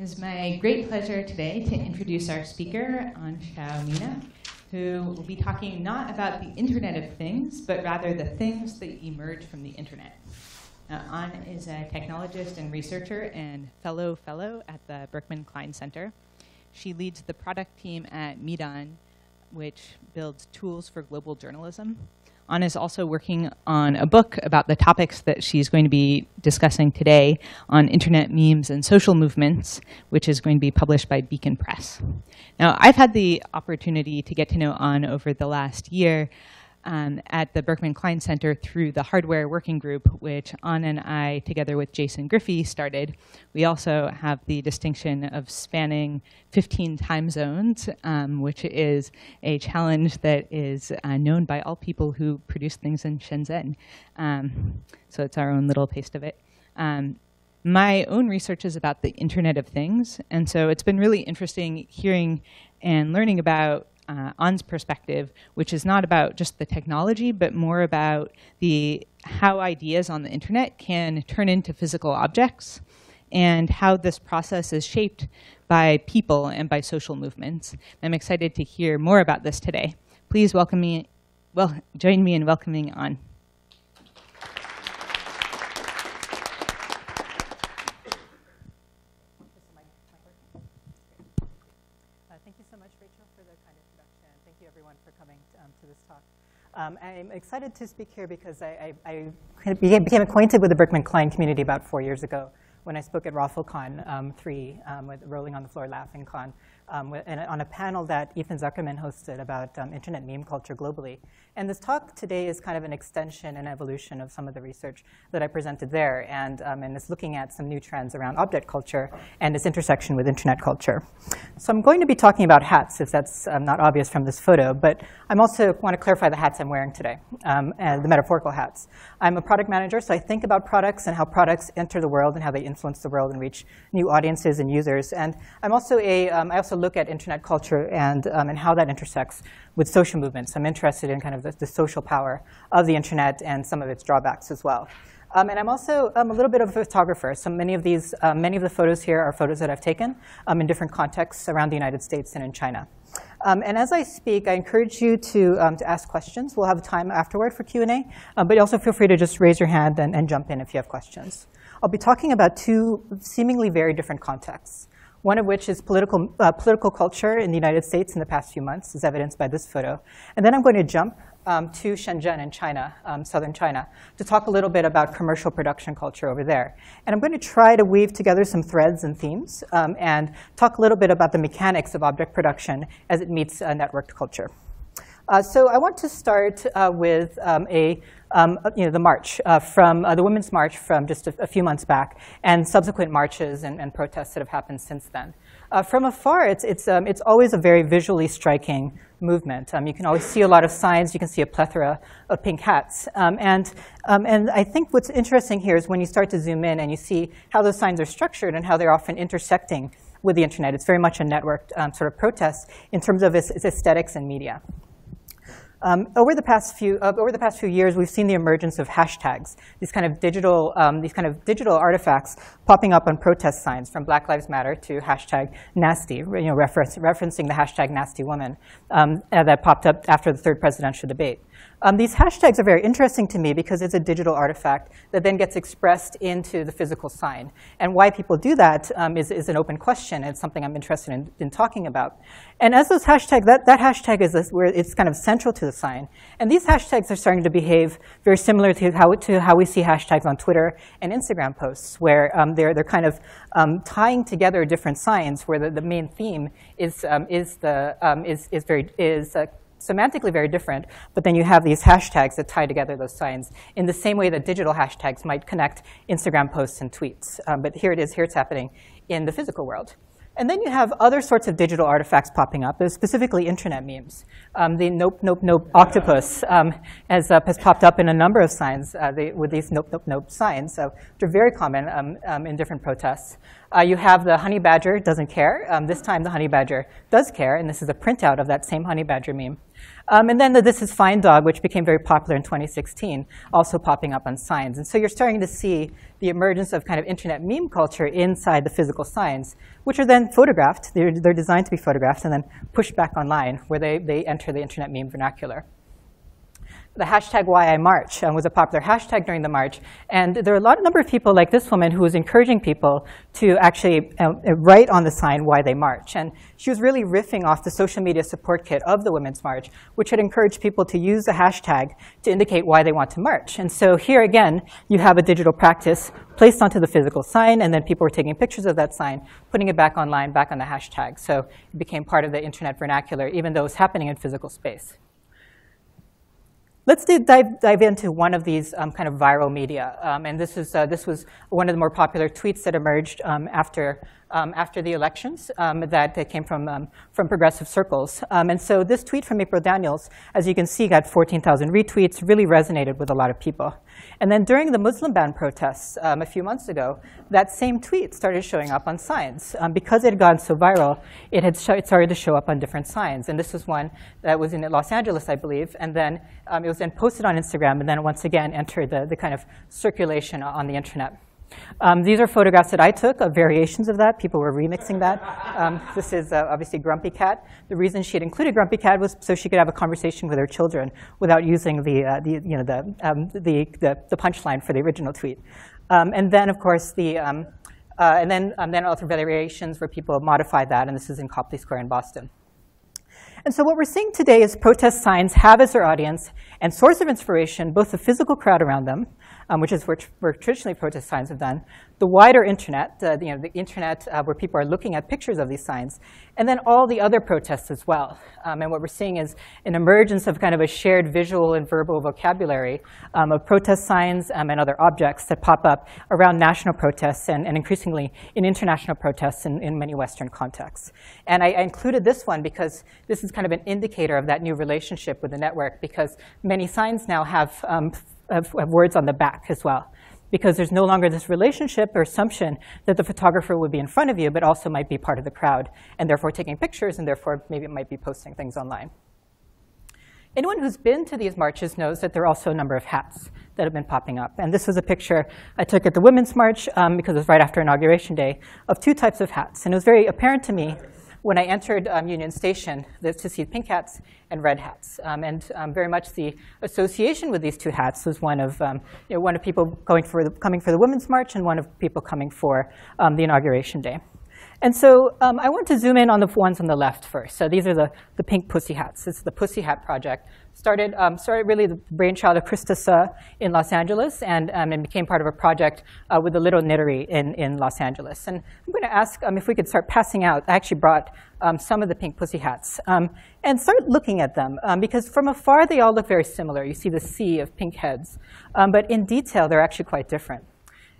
It is my great pleasure today to introduce our speaker, An Xiao who will be talking not about the Internet of Things, but rather the things that emerge from the Internet. Now, An is a technologist and researcher and fellow fellow at the Berkman Klein Center. She leads the product team at Meedan, which builds tools for global journalism. An is also working on a book about the topics that she's going to be discussing today on internet memes and social movements, which is going to be published by Beacon Press. Now, I've had the opportunity to get to know An over the last year um, at the Berkman Klein Center through the hardware working group, which An and I, together with Jason Griffey, started. We also have the distinction of spanning 15 time zones, um, which is a challenge that is uh, known by all people who produce things in Shenzhen. Um, so it's our own little taste of it. Um, my own research is about the Internet of Things, and so it's been really interesting hearing and learning about uh, An's perspective, which is not about just the technology, but more about the how ideas on the internet can turn into physical objects and how this process is shaped by people and by social movements. I'm excited to hear more about this today. Please welcome me, well, join me in welcoming An. Um, I'm excited to speak here because I, I, I became, acquainted with the Berkman Klein community about four years ago when I spoke at ROFLCon um, 3 um, with Rolling on the Floor Laughing Con um, on a panel that Ethan Zuckerman hosted about um, internet meme culture globally. And this talk today is kind of an extension and evolution of some of the research that I presented there, and, um, and it's looking at some new trends around object culture and its intersection with internet culture. So I'm going to be talking about hats, if that's um, not obvious from this photo, but I'm also want to clarify the hats I'm wearing today, um, and the metaphorical hats. I'm a product manager, so I think about products and how products enter the world and how they influence the world and reach new audiences and users. And I'm also a, um, I also look at internet culture and, um, and how that intersects with social movements. I'm interested in kind of the, the, social power of the internet and some of its drawbacks as well. Um, and I'm also um, a little bit of a photographer. So many of these, uh, many of the photos here are photos that I've taken um, in different contexts around the United States and in China. Um, and as I speak, I encourage you to, um, to ask questions. We'll have time afterward for Q&A, uh, but also feel free to just raise your hand and, and jump in if you have questions. I'll be talking about two seemingly very different contexts one of which is political, uh, political culture in the United States in the past few months, as evidenced by this photo. And then I'm going to jump um, to Shenzhen in China, um, southern China, to talk a little bit about commercial production culture over there. And I'm going to try to weave together some threads and themes um, and talk a little bit about the mechanics of object production as it meets uh, networked culture. Uh, so I want to start uh, with um, a um, you know, the march uh, from uh, the Women's March from just a, a, few months back and subsequent marches and, and protests that have happened since then. Uh, from afar, it's, it's, um, it's always a very visually striking movement. Um, you can always see a lot of signs. You can see a plethora of pink hats. Um, and, um, and I think what's interesting here is when you start to zoom in and you see how those signs are structured and how they're often intersecting with the internet. It's very much a networked um, sort of protest in terms of its, its aesthetics and media. Um, over the past few uh, over the past few years, we've seen the emergence of hashtags, these kind of digital um, these kind of digital artifacts popping up on protest signs, from Black Lives Matter to hashtag Nasty, you know, reference, referencing the hashtag Nasty Woman um, uh, that popped up after the third presidential debate. Um, these hashtags are very interesting to me because it's a digital artifact that then gets expressed into the physical sign. And why people do that um, is is, an open question. It's something I'm interested in, in talking about. And as those hashtags, that, that hashtag is this, where it's kind of central to the sign. And these hashtags are starting to behave very similar to how, to how we see hashtags on Twitter and Instagram posts, where um, they're, they're kind of um, tying together different signs where the, the main theme is, um, is, the, um, is, is, very, is uh, semantically very different, but then you have these hashtags that tie together those signs in the same way that digital hashtags might connect Instagram posts and tweets. Um, but here it is, here it's happening in the physical world. And then you have other sorts of digital artifacts popping up, specifically internet memes. Um, the nope, nope, nope octopus um, has, uh, has popped up in a number of signs uh, with these nope, nope, nope signs, so they're very common um, um, in different protests. Uh, you have the honey badger doesn't care. Um, this time the honey badger does care, and this is a printout of that same honey badger meme. Um, and then the This Is Fine dog, which became very popular in 2016, also popping up on signs. And so you're starting to see the emergence of kind of internet meme culture inside the physical signs, which are then photographed. They're, they're designed to be photographed and then pushed back online, where they, they enter the internet meme vernacular the hashtag Why I March um, was a popular hashtag during the march. And there are a lot, number of people like this woman who was encouraging people to actually uh, write on the sign why they march. And she was really riffing off the social media support kit of the Women's March, which had encouraged people to use the hashtag to indicate why they want to march. And so here again, you have a digital practice placed onto the physical sign, and then people were taking pictures of that sign, putting it back online, back on the hashtag. So it became part of the internet vernacular, even though it was happening in physical space. Let's dive, dive into one of these um, kind of viral media. Um, and this, is, uh, this was one of the more popular tweets that emerged um, after um, after the elections um, that, came from, um, from progressive circles. Um, and so this tweet from April Daniels, as you can see, got 14,000 retweets, really resonated with a lot of people. And then during the Muslim ban protests um, a few months ago, that same tweet started showing up on signs. Because it had gone so viral, it had it started to show up on different signs. And this was one that was in Los Angeles, I believe. And then it was then posted on Instagram and then once again entered the, the kind of circulation on the internet. Um, these are photographs that I took of variations of that. People were remixing that. Um, this is uh, obviously Grumpy Cat. The reason she had included Grumpy Cat was so she could have a conversation with her children without using the, uh, the you know, the, um, the, the, the, punchline for the original tweet. Um, and then, of course, the, um, uh, and then, um, then other variations where people modified that, and this is in Copley Square in Boston. And so what we're seeing today is protest signs have as their audience and source of inspiration both the physical crowd around them, um, which is where, where, traditionally protest signs have done, the wider internet, uh, you know, the internet uh, where people are looking at pictures of these signs, and then all the other protests as well. Um, and what we're seeing is an emergence of kind of a shared visual and verbal vocabulary um, of protest signs um, and other objects that pop up around national protests and, and increasingly in international protests in, in many Western contexts. And I, I included this one because this is kind of an indicator of that new relationship with the network because many signs now have um, have, have words on the back as well because there's no longer this relationship or assumption that the photographer would be in front of you, but also might be part of the crowd, and therefore taking pictures, and therefore maybe it might be posting things online. Anyone who's been to these marches knows that there are also a number of hats that have been popping up. And this was a picture I took at the Women's March, um, because it was right after Inauguration Day, of two types of hats. And it was very apparent to me when I entered um, Union Station to see pink hats and red hats. Um, and um, very much the association with these two hats was one of, um, you know, one of people going for the, coming for the Women's March and one of people coming for um, the Inauguration Day. And so um, I want to zoom in on the ones on the left first. So these are the, the pink pussy hats. This is the Pussy Hat Project. Started, um, started really the brainchild of Krista Suh in Los Angeles and, um, and became part of a project uh, with the Little Knittery in, in Los Angeles. And I'm going to ask um, if we could start passing out. I actually brought um, some of the pink pussy hats um, and start looking at them because from afar they all look very similar. You see the sea of pink heads. but in detail, they're actually quite different.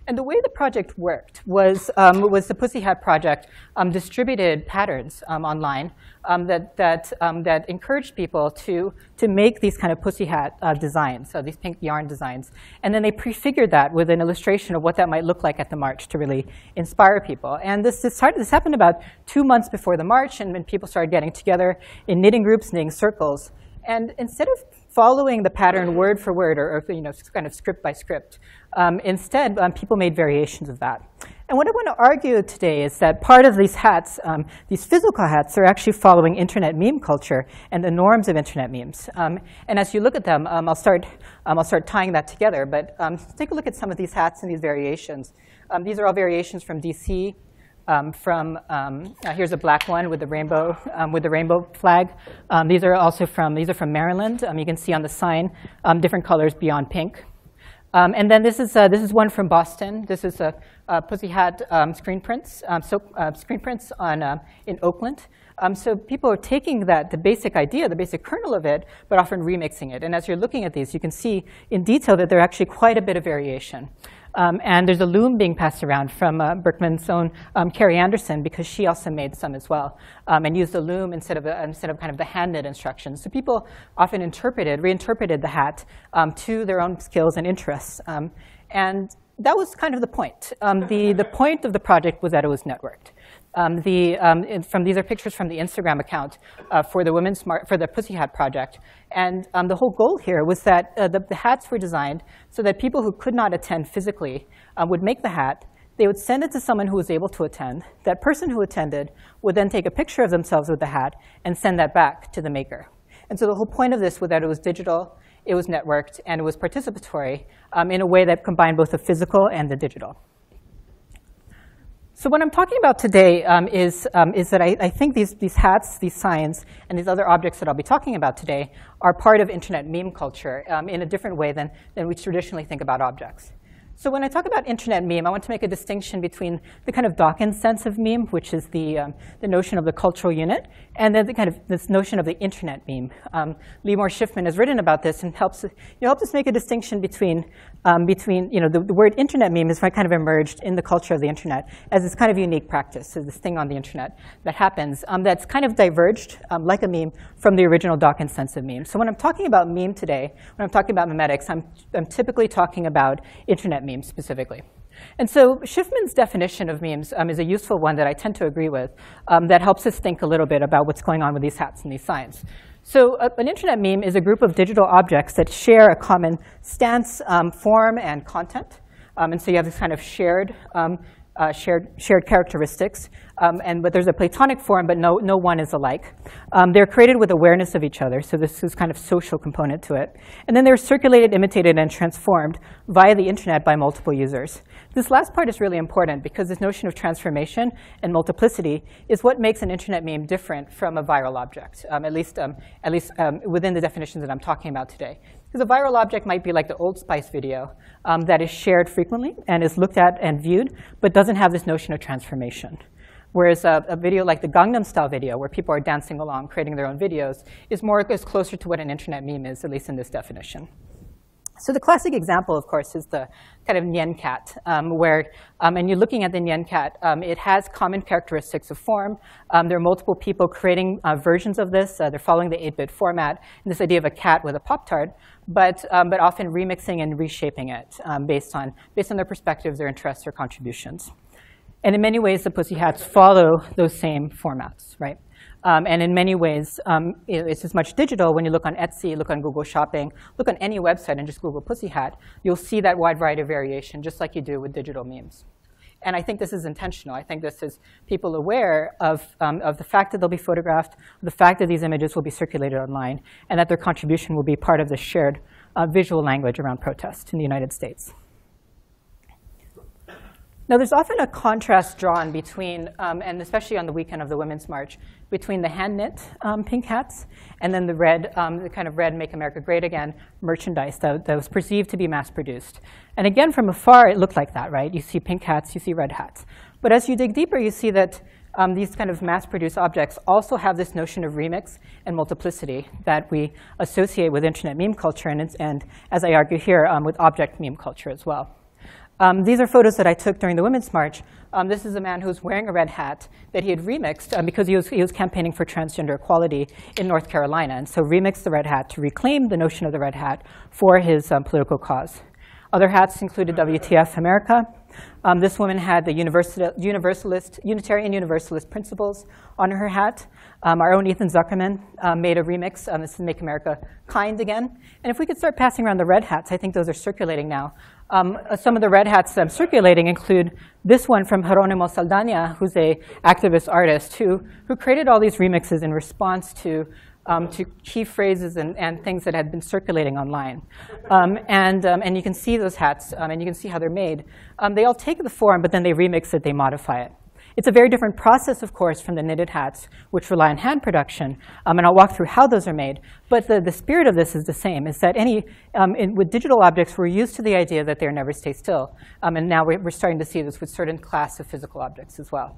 And the way the project worked was, um, was the Pussy Hat project um, distributed patterns um, online um, that, that, um, that encouraged people to, to make these kind of Pussy Hat uh, designs, so these pink yarn designs. And then they prefigured that with an illustration of what that might look like at the march to really inspire people. And this, this, started, this happened about two months before the march, and when people started getting together in knitting groups, knitting circles. And instead of following the pattern word for word or, or you know, kind of script by script, um, instead, um, people made variations of that. And what I want to argue today is that part of these hats, um, these physical hats, are actually following internet meme culture and the norms of internet memes. Um, and as you look at them, um, I'll, start, um, I'll start tying that together. But take a look at some of these hats and these variations. these are all variations from DC, um, from um, uh, here's a black one with the rainbow um, with the rainbow flag. these are also from these are from Maryland. you can see on the sign different colors beyond pink. Um, and then this is, uh, this is one from Boston. This is a, a Pussy Hat um, screen prints, um, so, uh, screen prints on, uh, in Oakland. Um, so people are taking that, the basic idea, the basic kernel of it, but often remixing it. And as you're looking at these, you can see in detail that there's actually quite a bit of variation. Um, and there's a loom being passed around from uh, Berkman's own um, Carrie Anderson because she also made some as well um, and used the loom instead of, a, instead of kind of the hand knit instructions. So people often interpreted, reinterpreted the hat um, to their own skills and interests. Um, and that was kind of the point. Um, the, the point of the project was that it was networked. Um, the, um, from these are pictures from the Instagram account uh, for the women's for the Pussy Hat project, and um, the whole goal here was that uh, the, the, hats were designed so that people who could not attend physically uh, would make the hat. They would send it to someone who was able to attend. That person who attended would then take a picture of themselves with the hat and send that back to the maker. And so the whole point of this was that it was digital, it was networked, and it was participatory um, in a way that combined both the physical and the digital. So what I'm talking about today um, is, um, is that I, I, think these, these hats, these signs, and these other objects that I'll be talking about today are part of internet meme culture um, in a different way than, than we traditionally think about objects. So when I talk about internet meme, I want to make a distinction between the kind of Dawkins sense of meme, which is the, um, the notion of the cultural unit, and then the kind of this notion of the internet meme. Um, Limor Shifman has written about this and helps, you helps us make a distinction between, um, between you know, the, the, word internet meme has kind of emerged in the culture of the internet as this kind of unique practice, so this thing on the internet that happens um, that's kind of diverged, um, like a meme, from the original Dawkins sense of meme. So when I'm talking about meme today, when I'm talking about memetics, I'm, I'm typically talking about internet meme memes specifically. And so Shifman's definition of memes um, is a useful one that I tend to agree with um, that helps us think a little bit about what's going on with these hats and these signs. So uh, an internet meme is a group of digital objects that share a common stance, um, form, and content. Um, and so you have this kind of shared um, uh, shared, shared characteristics. Um, and, but there's a Platonic form, but no, no one is alike. Um, they're created with awareness of each other, so this is kind of social component to it. And then they're circulated, imitated, and transformed via the internet by multiple users. This last part is really important because this notion of transformation and multiplicity is what makes an internet meme different from a viral object, um, at least, um, at least um, within the definitions that I'm talking about today. Because a viral object might be like the Old Spice video um, that is shared frequently and is looked at and viewed, but doesn't have this notion of transformation. Whereas a, a, video like the Gangnam Style video, where people are dancing along, creating their own videos, is more is closer to what an internet meme is, at least in this definition. So the classic example, of course, is the kind of Nyan cat, um, where, um, and you're looking at the Nyan cat, um, it has common characteristics of form. Um, there are multiple people creating uh, versions of this. Uh, they're following the 8-bit format, and this idea of a cat with a Pop-Tart, but, um, but often remixing and reshaping it um, based, on, based on their perspectives, their interests, or contributions. And in many ways, the Pussy Hats follow those same formats, right? Um, and in many ways, um, it's as much digital. When you look on Etsy, look on Google Shopping, look on any website and just Google Pussy Hat, you'll see that wide variety of variation, just like you do with digital memes. And I think this is intentional. I think this is people aware of, um, of the fact that they'll be photographed, the fact that these images will be circulated online, and that their contribution will be part of the shared uh, visual language around protest in the United States. Now, there's often a contrast drawn between, um, and especially on the weekend of the Women's March, between the hand-knit um, pink hats and then the red, um, the kind of red Make America Great Again merchandise that, that was perceived to be mass-produced. And again, from afar, it looked like that, right? You see pink hats, you see red hats. But as you dig deeper, you see that um, these kind of mass-produced objects also have this notion of remix and multiplicity that we associate with internet meme culture and, and as I argue here, um, with object meme culture as well. Um, these are photos that I took during the Women's March. Um, this is a man who's wearing a red hat that he had remixed um, because he was, he was campaigning for transgender equality in North Carolina. And so remixed the red hat to reclaim the notion of the red hat for his um, political cause. Other hats included WTF America. Um, this woman had the universalist, Unitarian Universalist principles on her hat. Um, our own Ethan Zuckerman made a remix. This is Make America Kind Again. And if we could start passing around the red hats, I think those are circulating now. Um, some of the red hats that I'm circulating include this one from Jeronimo Saldana, who's a activist artist who, who created all these remixes in response to, um, to key phrases and, and things that had been circulating online. Um, and, um, and you can see those hats, um, and you can see how they're made. Um, they all take the form, but then they remix it, they modify it. It's a very different process, of course, from the knitted hats, which rely on hand production. Um, and I'll walk through how those are made. But the, the spirit of this is the same, is that any, um, in, with digital objects, we're used to the idea that they never stay still. Um, and now we're, we're starting to see this with certain class of physical objects as well.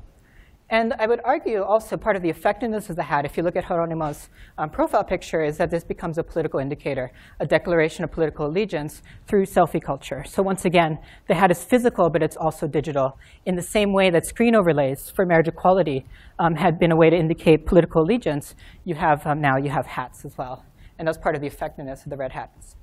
And I would argue also part of the effectiveness of the hat, if you look at Jeronimo's um, profile picture, is that this becomes a political indicator, a declaration of political allegiance through selfie culture. So once again, the hat is physical, but it's also digital, in the same way that screen overlays for marriage equality um, had been a way to indicate political allegiance. You have um, now you have hats as well, and that's part of the effectiveness of the red hats.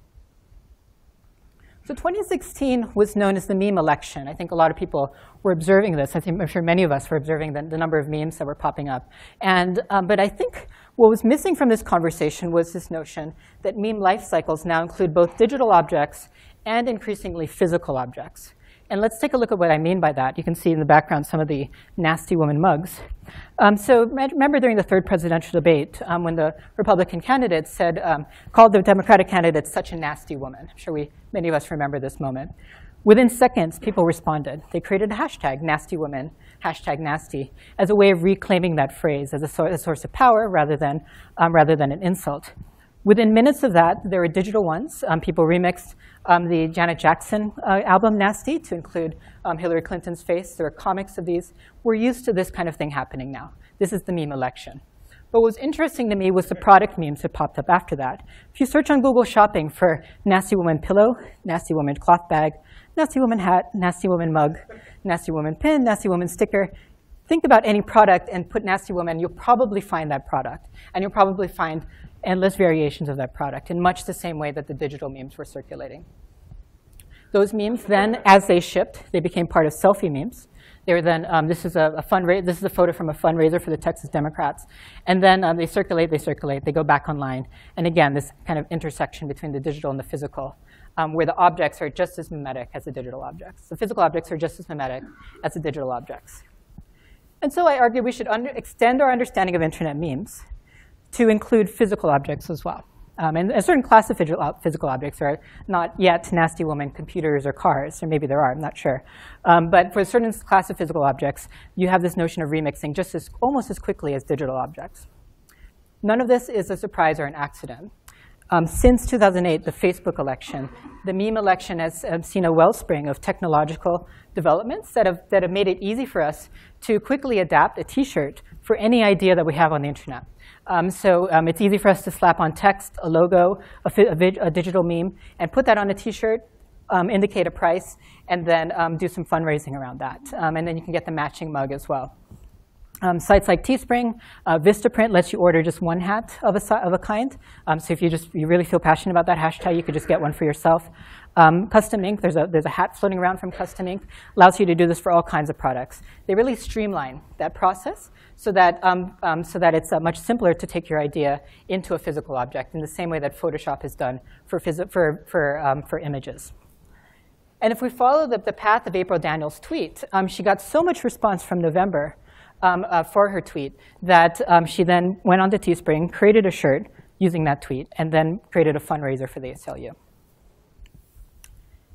So 2016 was known as the meme election. I think a lot of people were observing this. I think I'm sure many of us were observing the, the number of memes that were popping up. And, um, but I think what was missing from this conversation was this notion that meme life cycles now include both digital objects and increasingly physical objects. And let's take a look at what I mean by that. You can see in the background some of the nasty woman mugs. Um, so remember during the third presidential debate um, when the Republican candidate said, um, called the Democratic candidate such a nasty woman. I'm sure we, many of us remember this moment. Within seconds, people responded. They created a hashtag, nasty woman, hashtag nasty, as a way of reclaiming that phrase as a, so a source of power rather than, um, rather than an insult. Within minutes of that, there were digital ones. Um, people remixed um, the Janet Jackson uh, album Nasty to include um, Hillary Clinton's face. There are comics of these. We're used to this kind of thing happening now. This is the meme election. But what was interesting to me was the product memes that popped up after that. If you search on Google Shopping for Nasty Woman pillow, Nasty Woman cloth bag, Nasty Woman hat, Nasty Woman mug, Nasty Woman pin, Nasty Woman sticker, think about any product and put Nasty Woman, you'll probably find that product. And you'll probably find endless variations of that product in much the same way that the digital memes were circulating. Those memes then, as they shipped, they became part of selfie memes. They were then, um, this is a, a fundraiser, this is a photo from a fundraiser for the Texas Democrats. And then um, they circulate, they circulate, they go back online. And again, this kind of intersection between the digital and the physical, um, where the objects are just as mimetic as the digital objects. The physical objects are just as mimetic as the digital objects. And so I argue we should extend our understanding of internet memes to include physical objects as well. Um, and a certain class of physical objects are not yet nasty woman computers or cars, or maybe there are, I'm not sure. Um, but for a certain class of physical objects, you have this notion of remixing just as, almost as quickly as digital objects. None of this is a surprise or an accident. Um, since 2008, the Facebook election, the meme election has um, seen a wellspring of technological developments that have, that have made it easy for us to quickly adapt a t-shirt for any idea that we have on the internet. Um, so um, it's easy for us to slap on text, a logo, a, a, a digital meme, and put that on a t-shirt, um, indicate a price, and then um, do some fundraising around that. Um, and then you can get the matching mug as well. Um, sites like Teespring, uh, Vistaprint lets you order just one hat of a, of a kind. So if you just you really feel passionate about that hashtag, you could just get one for yourself. Um, Custom Ink, there's a, there's a hat floating around from Custom Ink, allows you to do this for all kinds of products. They really streamline that process so that, um, um, so that it's uh, much simpler to take your idea into a physical object in the same way that Photoshop has done for, for, for, um, for images. And if we follow the, the path of April Daniels' tweet, she got so much response from November um, uh, for her tweet that um, she then went on to Teespring, created a shirt using that tweet, and then created a fundraiser for the ACLU.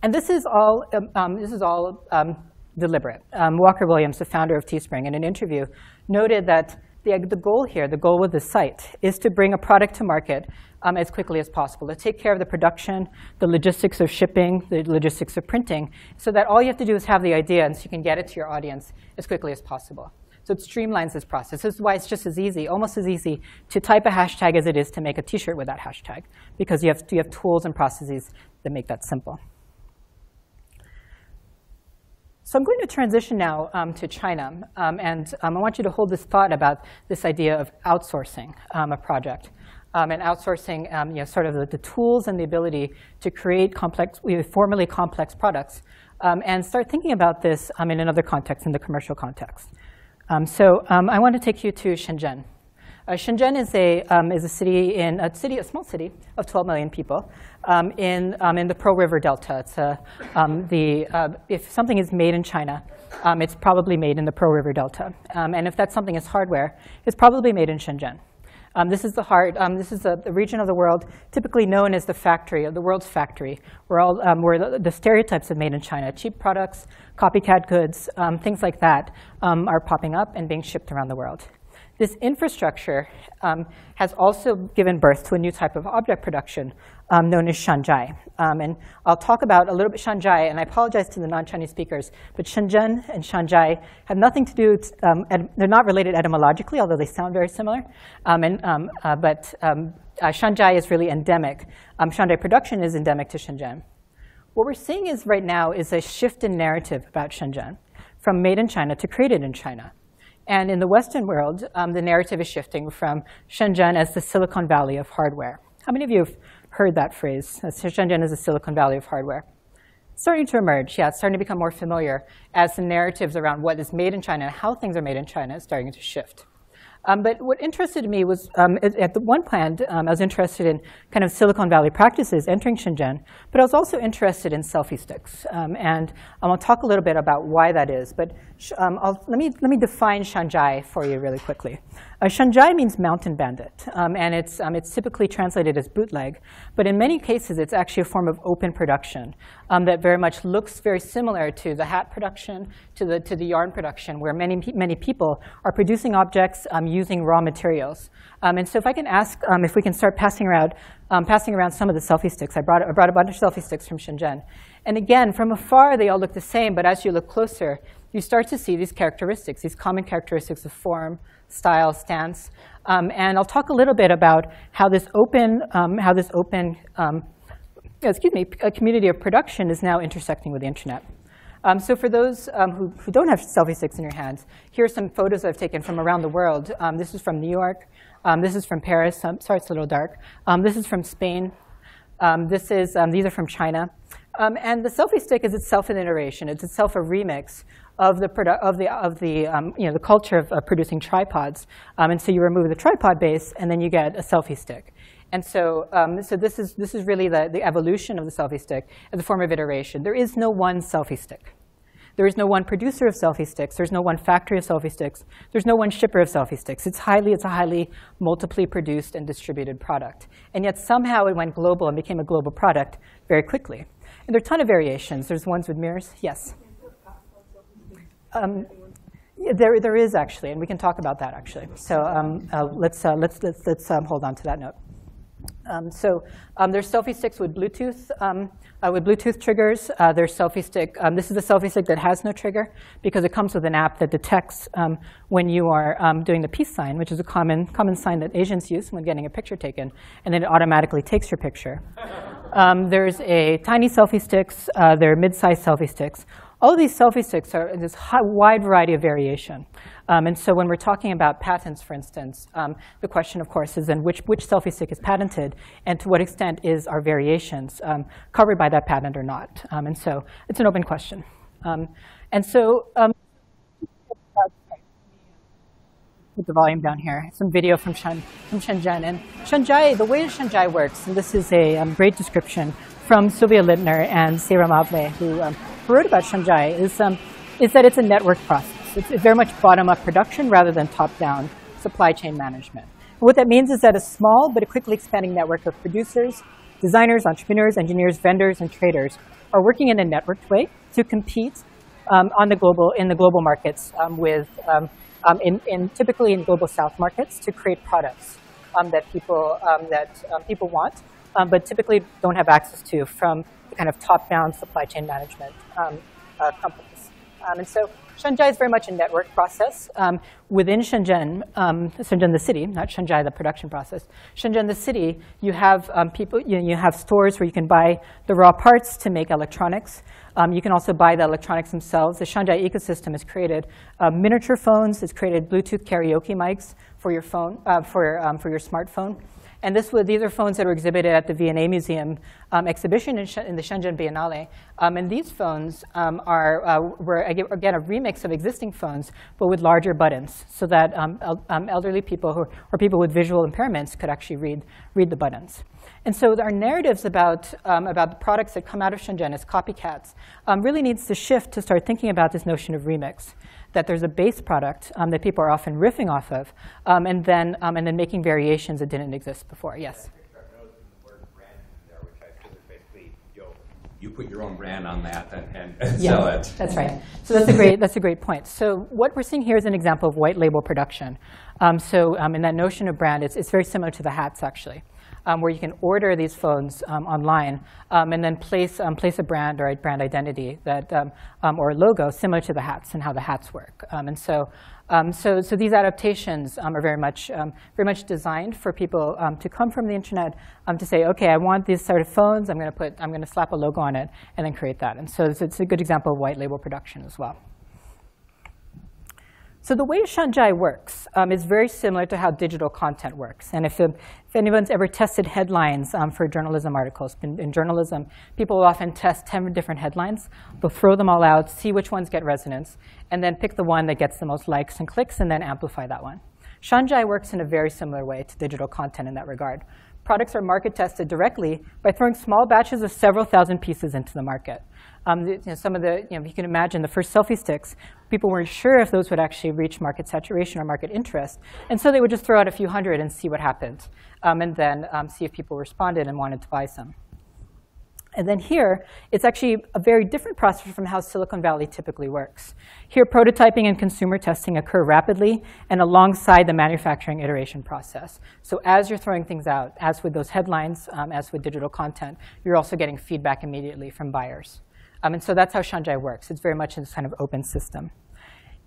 And this is all, um, um this is all um, deliberate. Um, Walker Williams, the founder of Teespring, in an interview, noted that the, the goal here, the goal with the site, is to bring a product to market um, as quickly as possible, to take care of the production, the logistics of shipping, the logistics of printing, so that all you have to do is have the idea and so you can get it to your audience as quickly as possible. So it streamlines this process. This is why it's just as easy, almost as easy, to type a hashtag as it is to make a t-shirt with that hashtag, because you have, you have tools and processes that make that simple. So I'm going to transition now um, to China, um, and um, I want you to hold this thought about this idea of outsourcing um, a project. Um, and outsourcing um, you know, sort of the, the, tools and the ability to create complex, formally complex products, and start thinking about this in another context, in the commercial context. So I want to take you to Shenzhen. Uh, Shenzhen is a, um, is a city in a city, a small city of 12 million people um, in, um, in the Pearl River Delta. It's a, um, the, uh, if something is made in China, it's probably made in the Pearl River Delta. and if that something is hardware, it's probably made in Shenzhen. Um, this is the heart. Um, this is a, a, region of the world typically known as the factory, the world's factory, where, all, um, where the, the, stereotypes of made in China, cheap products, copycat goods, um, things like that, um, are popping up and being shipped around the world. This infrastructure um, has also given birth to a new type of object production um, known as Shanzhai. Um, and I'll talk about a little bit Shanzhai, and I apologize to the non-Chinese speakers, but Shenzhen and Shanzhai have nothing to do, um, they're not related etymologically, although they sound very similar. Um, and, um, uh, but uh, Shanzhai is really endemic. Shanzhai production is endemic to Shenzhen. What we're seeing is right now is a shift in narrative about Shenzhen from made in China to created in China. And in the Western world, um, the narrative is shifting from Shenzhen as the Silicon Valley of hardware. How many of you have heard that phrase? Shenzhen is the Silicon Valley of hardware. Starting to emerge, yeah, starting to become more familiar as the narratives around what is made in China and how things are made in China is starting to shift. Um, but what interested me was, um, at, at, the one plant, um, I was interested in kind of Silicon Valley practices entering Shenzhen, but I was also interested in selfie sticks. Um, and I'll talk a little bit about why that is. But um, let, me, let me define Shanzhai for you really quickly. Uh, Shanzhai means mountain bandit, um, and it's, um, it's typically translated as bootleg. But in many cases, it's actually a form of open production um, that very much looks very similar to the hat production, to the, to the yarn production, where many, many people are producing objects um, using raw materials. Um, and so if I can ask um, if we can start passing around, passing around some of the selfie sticks. I brought, I brought a bunch of selfie sticks from Shenzhen. And again, from afar, they all look the same, but as you look closer, you start to see these characteristics, these common characteristics of form, style, stance. Um, and I'll talk a little bit about how this open, um, how this open um, excuse me, a community of production is now intersecting with the internet. Um, so for those um, who, who, don't have selfie sticks in your hands, here are some photos I've taken from around the world. Um, this is from New York. this is from Paris. sorry, it's a little dark. this is from Spain. this is, these are from China. And the selfie stick is itself an iteration. It's itself a remix of the, of the, of the, um, you know, the culture of, of producing tripods. Um, and so you remove the tripod base, and then you get a selfie stick. And so, um, so this, is, this is really the, the evolution of the selfie stick as a form of iteration. There is no one selfie stick. There is no one producer of selfie sticks. There's no one factory of selfie sticks. There's no one shipper of selfie sticks. It's, highly, it's a highly multiply produced and distributed product. And yet somehow it went global and became a global product very quickly. And there are a ton of variations. There's ones with mirrors. Yes? Um, there, there is actually, and we can talk about that actually. So um, uh, let's, uh, let's, let's, let's um, hold on to that note. Um, so um, there's selfie sticks with Bluetooth, um, uh, with Bluetooth triggers. Uh, there's selfie stick. This is a selfie stick that has no trigger because it comes with an app that detects when you are doing the peace sign, which is a common, common sign that Asians use when getting a picture taken, and then it automatically takes your picture. There's a tiny selfie sticks. Uh, there are mid-sized selfie sticks. All of these selfie sticks are in this high, wide variety of variation. Um, and so when we're talking about patents, for instance, um, the question, of course, is then which, which selfie stick is patented, and to what extent is our variations um, covered by that patent or not? Um, and so it's an open question. Um, and so um, put the volume down here. Some video from, Shen, from Shenzhen. And Shanzhai, the way Shanzhai works, and this is a um, great description from Silvia Lindtner and Seyram Avle, who um, wrote about Shanzhai, is, um, is that it's a network process. It's very much bottom-up production rather than top-down supply chain management. And what that means is that a small but a quickly expanding network of producers, designers, entrepreneurs, engineers, vendors, and traders are working in a networked way to compete um, on the global, in the global markets um, with, um, um in, in, typically in global south markets to create products um, that, people, um, that people want, but typically don't have access to from the kind of top-down supply chain management uh, companies. And so Shenzhen is very much a network process. Um, within Shenzhen, um, Shenzhen the city, not Shenzhen the production process, Shenzhen the city, you have um, people, you, you, have stores where you can buy the raw parts to make electronics. Um, you can also buy the electronics themselves. The Shenzhen ecosystem has created uh, miniature phones. It's created Bluetooth karaoke mics for your phone, uh, for, um, for your smartphone. And this was, these are phones that were exhibited at the V&A Museum um, exhibition in, in, the Shenzhen Biennale. Um, and these phones um, are, uh, were, again, a remix of existing phones, but with larger buttons, so that um, el um, elderly people who, or people with visual impairments could actually read, read the buttons. And so our narratives about, um, about the products that come out of Shenzhen as copycats really needs to shift to start thinking about this notion of remix that there's a base product um, that people are often riffing off of, um, and, then, um, and then making variations that didn't exist before. Yes? you put your own brand on that and, and yeah, sell it. That's right. So that's a great that's a great point. So what we're seeing here is an example of white label production. Um, so um, in that notion of brand, it's, it's very similar to the hats actually um, where you can order these phones um, online um, and then place, um, place a brand or a brand identity that, um, or a logo similar to the hats and how the hats work. and so, so, so these adaptations are very much, very much designed for people to come from the internet to say, OK, I want these sort of phones. I'm going to put, I'm going to slap a logo on it and then create that. And so it's, it's a good example of white label production as well. So the way Shanzhai works um, is very similar to how digital content works. And if, if anyone's ever tested headlines um, for journalism articles, in, in, journalism, people will often test 10 different headlines. They'll throw them all out, see which ones get resonance, and then pick the one that gets the most likes and clicks, and then amplify that one. Shanzhai works in a very similar way to digital content in that regard. Products are market tested directly by throwing small batches of several thousand pieces into the market. Um, you know, some of the, you know, you can imagine the first selfie sticks, people weren't sure if those would actually reach market saturation or market interest. And so they would just throw out a few hundred and see what happened, um, and then um, see if people responded and wanted to buy some. And then here, it's actually a very different process from how Silicon Valley typically works. Here, prototyping and consumer testing occur rapidly and alongside the manufacturing iteration process. So as you're throwing things out, as with those headlines, um, as with digital content, you're also getting feedback immediately from buyers. Um, and so that's how Shanzhai works. It's very much in this kind of open system.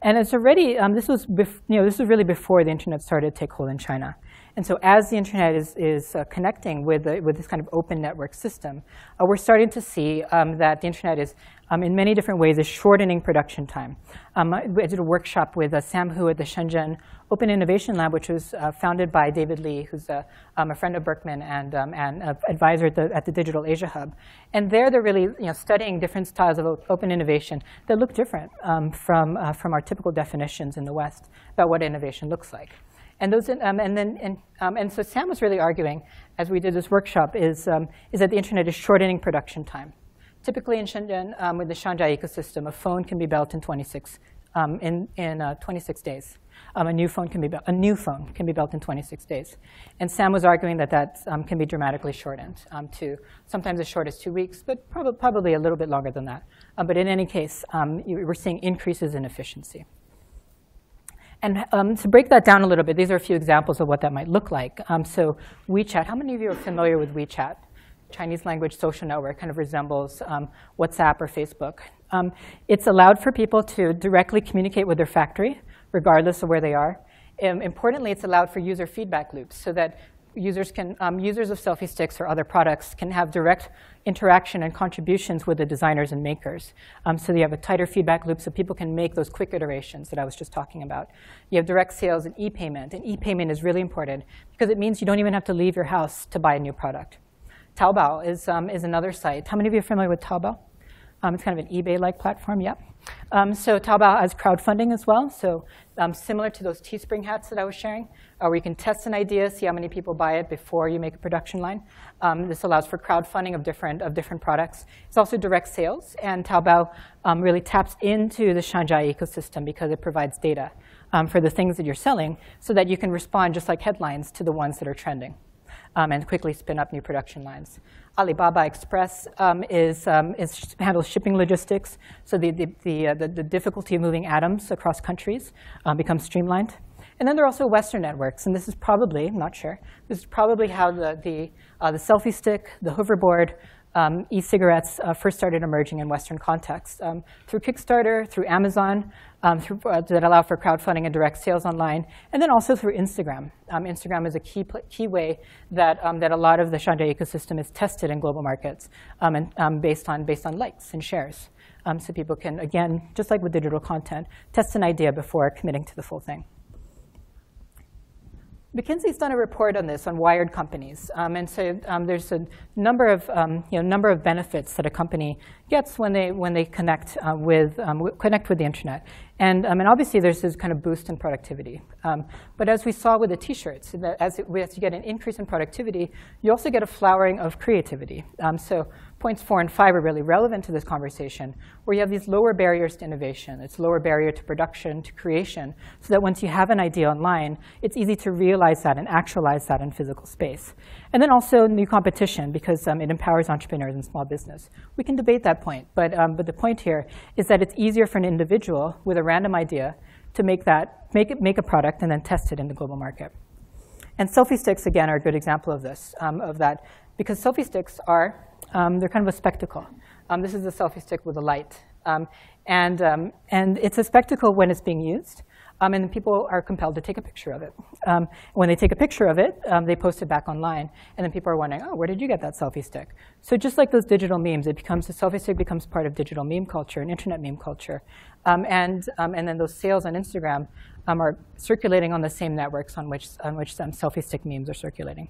And it's already, um, this was, you know, this was really before the internet started to take hold in China. And so as the internet is, is uh, connecting with, with this kind of open network system, uh, we're starting to see um, that the internet is um, in many different ways is shortening production time. Um, I did a workshop with uh, Sam Hu at the Shenzhen Open Innovation Lab, which was uh, founded by David Li, who's a, um, a friend of Berkman and, um, and an advisor at the, at the Digital Asia Hub. And there they're really you know, studying different styles of open innovation that look different um, from, uh, from our typical definitions in the West about what innovation looks like. And, those, um, and, then, and, um, and so Sam was really arguing, as we did this workshop, is, um, is that the internet is shortening production time. Typically in Shenzhen, um, with the Shanzhai ecosystem, a phone can be built in 26, um, in, in uh, 26 days. Um, a new phone can be built, a new phone can be built in 26 days. And Sam was arguing that that um, can be dramatically shortened um, to sometimes as short as two weeks, but prob probably a little bit longer than that. Uh, but in any case, um, we're seeing increases in efficiency. And um, to break that down a little bit, these are a few examples of what that might look like. Um, so WeChat, how many of you are familiar with WeChat? Chinese language social network kind of resembles um, WhatsApp or Facebook. Um, it's allowed for people to directly communicate with their factory, regardless of where they are. Um, importantly, it's allowed for user feedback loops so that users can um, users of selfie sticks or other products can have direct interaction and contributions with the designers and makers. Um, so you have a tighter feedback loop so people can make those quick iterations that I was just talking about. You have direct sales and e-payment, and e-payment is really important because it means you don't even have to leave your house to buy a new product. Taobao is, um, is another site. How many of you are familiar with Taobao? Um, it's kind of an eBay-like platform, yep. Um, so Taobao has crowdfunding as well. So um, similar to those Teespring hats that I was sharing, uh, where you can test an idea, see how many people buy it before you make a production line. Um, this allows for crowdfunding of different, of different products. It's also direct sales, and Taobao um, really taps into the Shanzhai ecosystem because it provides data um, for the things that you're selling so that you can respond just like headlines to the ones that are trending um, and quickly spin up new production lines. Alibaba Express um, is, um, is handles shipping logistics, so the, the, the, uh, the, the, difficulty of moving atoms across countries um, becomes streamlined. And then there are also Western networks, and this is probably, I'm not sure, this is probably how the, the, uh, the selfie stick, the hoverboard, um, e-cigarettes uh, first started emerging in Western context. Um, through Kickstarter, through Amazon, um, through, uh, that allow for crowdfunding and direct sales online, and then also through Instagram. Um, Instagram is a key, key way that, um, that a lot of the Shanzhai ecosystem is tested in global markets um, and based, on, based on likes and shares. so people can, again, just like with digital content, test an idea before committing to the full thing. McKinsey's done a report on this on wired companies, um, and so um, there's a number of um, you know number of benefits that a company gets when they when they connect uh, with um, connect with the internet, and um, and obviously there's this kind of boost in productivity. Um, but as we saw with the T-shirts, as, as you get an increase in productivity, you also get a flowering of creativity. so points four and five are really relevant to this conversation, where you have these lower barriers to innovation. It's lower barrier to production, to creation, so that once you have an idea online, it's easy to realize that and actualize that in physical space. And then also new competition, because um, it empowers entrepreneurs and small business. We can debate that point, but, um, but the point here is that it's easier for an individual with a random idea to make, that, make, it, make a product and then test it in the global market. And selfie sticks, again, are a good example of this, um, of that, because selfie sticks are um, they're kind of a spectacle. Um, this is a selfie stick with a light. Um, and, um, and it's a spectacle when it's being used. Um, and people are compelled to take a picture of it. Um, when they take a picture of it, they post it back online, and then people are wondering, oh, where did you get that selfie stick? So just like those digital memes, it becomes the selfie stick becomes part of digital meme culture and internet meme culture, and and then those sales on Instagram are circulating on the same networks on which on which some selfie stick memes are circulating.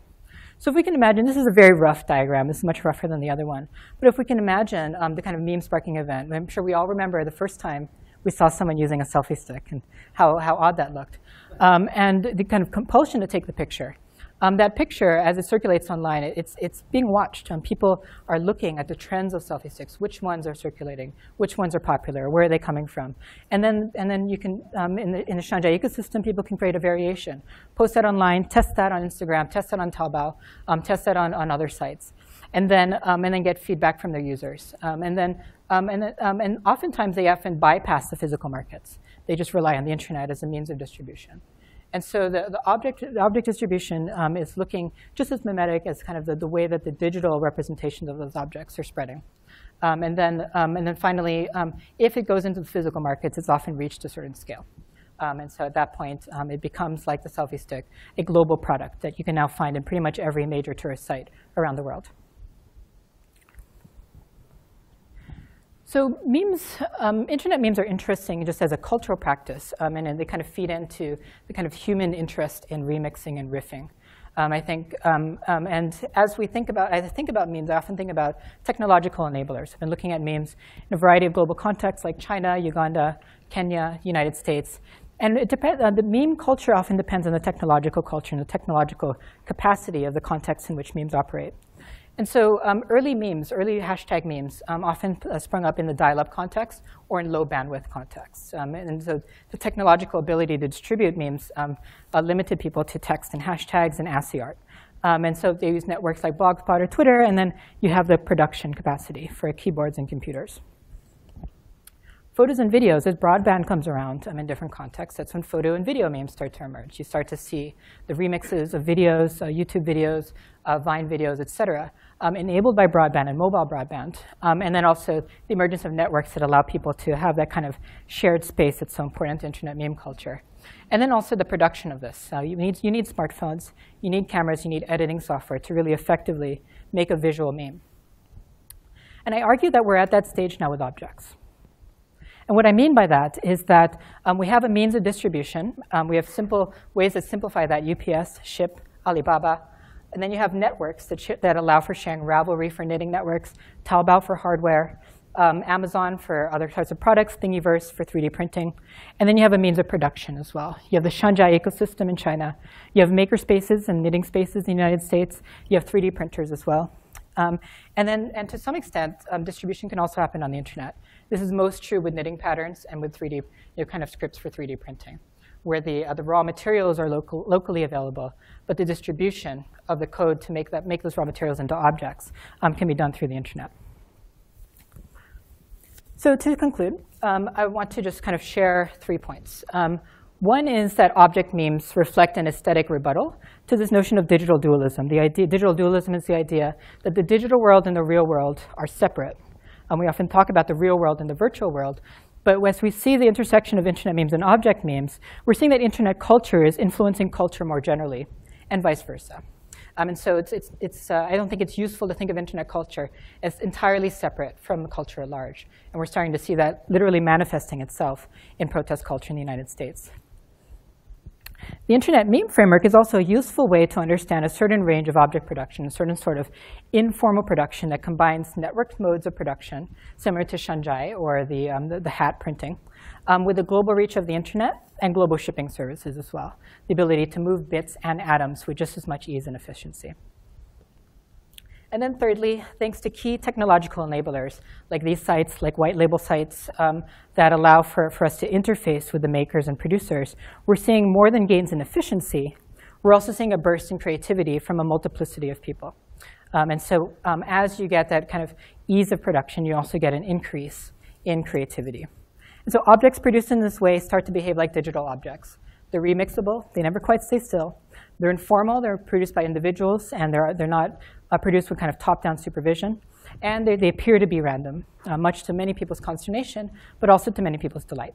So if we can imagine, this is a very rough diagram. This is much rougher than the other one. But if we can imagine um, the kind of meme sparking event, I'm sure we all remember the first time we saw someone using a selfie stick and how, how odd that looked. Um, and the kind of compulsion to take the picture. Um, that picture, as it circulates online, it's, it's being watched. Um, people are looking at the trends of selfie sticks, which ones are circulating, which ones are popular, where are they coming from. And then, and then you can, um, in, the, in the Shanzhai ecosystem, people can create a variation. Post that online, test that on Instagram, test that on Taobao, um, test that on, on other sites. And then, um, and then get feedback from their users. Um, and then, and, and oftentimes they often bypass the physical markets. They just rely on the internet as a means of distribution. And so the, the, object, the object distribution um, is looking just as mimetic as kind of the, the way that the digital representations of those objects are spreading. Um, and, then, um, and then finally, um, if it goes into the physical markets, it's often reached a certain scale. Um, and so at that point, um, it becomes like the selfie stick, a global product that you can now find in pretty much every major tourist site around the world. So memes, um, internet memes are interesting just as a cultural practice, um, and, they kind of feed into the kind of human interest in remixing and riffing. Um, I think, um, um, and as we think about, I think about memes, I often think about technological enablers. I've been looking at memes in a variety of global contexts like China, Uganda, Kenya, United States. And it depends, uh, the meme culture often depends on the technological culture and the technological capacity of the context in which memes operate. And so um, early memes, early hashtag memes, um, often uh, sprung up in the dial-up context or in low bandwidth contexts. Um, and so the technological ability to distribute memes um, uh, limited people to text and hashtags and ASCII art. Um, and so they use networks like Blogspot or Twitter, and then you have the production capacity for keyboards and computers. Photos and videos, as broadband comes around in different contexts, that's when photo and video memes start to emerge. You start to see the remixes of videos, uh, YouTube videos, uh, Vine videos, et cetera, um, enabled by broadband and mobile broadband, um, and then also the emergence of networks that allow people to have that kind of shared space that's so important to internet meme culture. And then also the production of this. Uh, you, need, you need smartphones, you need cameras, you need editing software to really effectively make a visual meme. And I argue that we're at that stage now with objects. And what I mean by that is that um, we have a means of distribution. Um, we have simple ways that simplify that, UPS, Shyp, Alibaba, and then you have networks that, that allow for sharing Ravelry for knitting networks, Taobao for hardware, um, Amazon for other types of products, Thingiverse for 3D printing. And then you have a means of production as well. You have the Shanzhai ecosystem in China. You have maker spaces and knitting spaces in the United States. You have 3D printers as well. Um, and then, and to some extent, um, distribution can also happen on the internet. This is most true with knitting patterns and with 3D, you know, kind of scripts for 3D printing where the, uh, the raw materials are local, locally available, but the distribution of the code to make, that, make those raw materials into objects um, can be done through the internet. So to conclude, um, I want to just kind of share three points. Um, one is that object memes reflect an aesthetic rebuttal to this notion of digital dualism. The idea, digital dualism is the idea that the digital world and the real world are separate. And we often talk about the real world and the virtual world, but as we see the intersection of internet memes and object memes, we're seeing that internet culture is influencing culture more generally, and vice versa. Um, and so it's, it's, it's, uh, I don't think it's useful to think of internet culture as entirely separate from the culture at large. And we're starting to see that literally manifesting itself in protest culture in the United States. The internet meme framework is also a useful way to understand a certain range of object production, a certain sort of informal production that combines networked modes of production, similar to Shanzhai or the, um, the, the, hat printing, um, with the global reach of the internet and global shipping services as well, the ability to move bits and atoms with just as much ease and efficiency. And then thirdly, thanks to key technological enablers, like these sites, like white label sites um, that allow for, for us to interface with the makers and producers, we're seeing more than gains in efficiency. We're also seeing a burst in creativity from a multiplicity of people. Um, and so um, as you get that kind of ease of production, you also get an increase in creativity. And so objects produced in this way start to behave like digital objects. They're remixable. They never quite stay still. They're informal. They're produced by individuals, and they're, they're not uh, produced with kind of top-down supervision. And they, they, appear to be random, uh, much to many people's consternation, but also to many people's delight.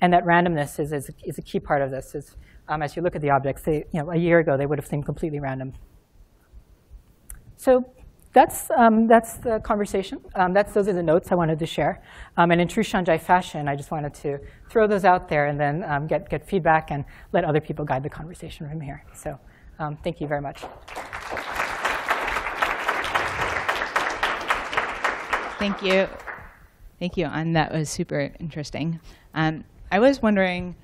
And that randomness is, is, is a key part of this. Is, um, as you look at the objects, they, you know, a year ago, they would have seemed completely random. So that's, um, that's the conversation. Um, that's, those are the notes I wanted to share. Um, and in true Shanzhai fashion, I just wanted to throw those out there and then um, get, get feedback and let other people guide the conversation from here. So um, thank you very much. Thank you. Thank you, and that was super interesting. Um, I was wondering,